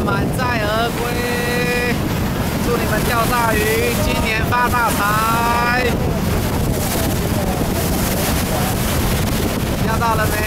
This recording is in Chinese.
满载而归。祝你们钓大鱼今年发大财。钓到了没？